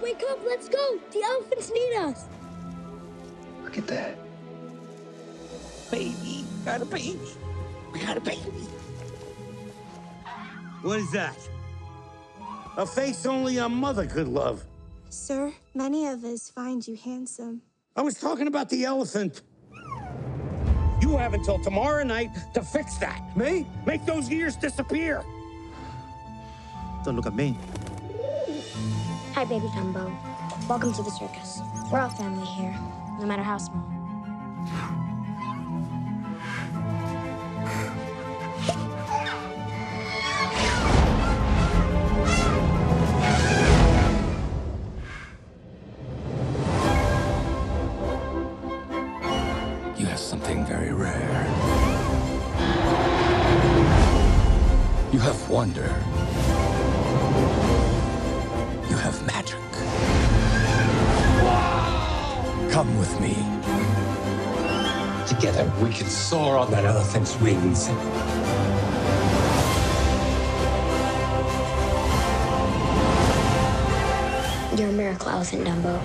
wake up. Let's go. The elephants need us. Look at that. Baby, got a baby. We got a baby. What is that? A face only a mother could love. Sir, many of us find you handsome. I was talking about the elephant. You have until tomorrow night to fix that. Me? Make those ears disappear. Don't look at me. Hi, baby Dumbo. Welcome to the circus. We're all family here, no matter how small. You have something very rare. You have wonder. Come with me. Together, we can soar on that elephant's wings. You're a miracle elephant, Dumbo.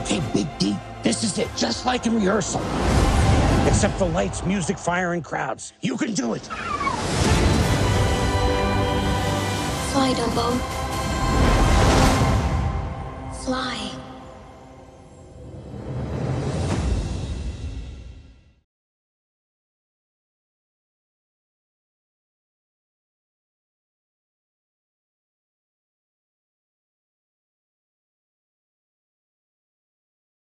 Okay, Big D, this is it, just like in rehearsal. Except for lights, music, fire, and crowds. You can do it. Fly, Dumbo. Fly.